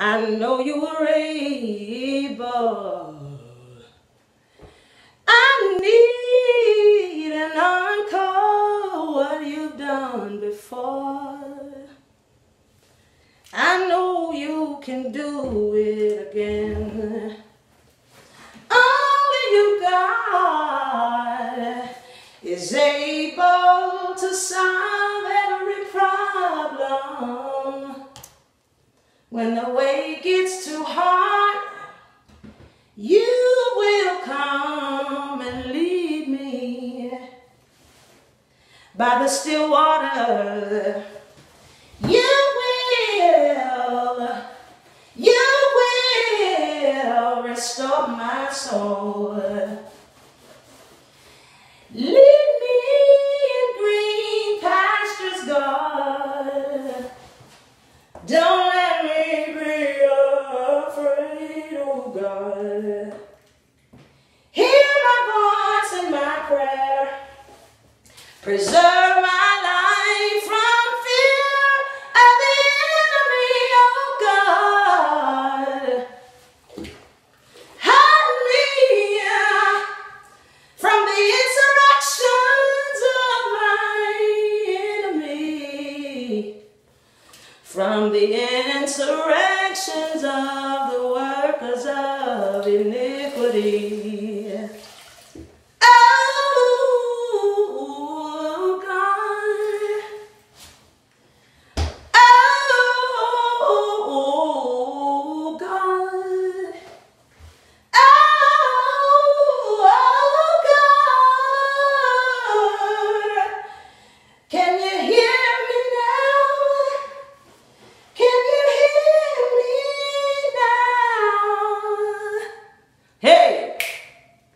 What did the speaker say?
I know you were able. I need an encore what you've done before. I know you can do it again. Only you, God, is able to solve every problem. When the way gets too hard, you will come and lead me by the still water. You will, you will restore my soul. God. Hear my voice and my prayer. Preserve my from the insurrections of the workers of iniquity.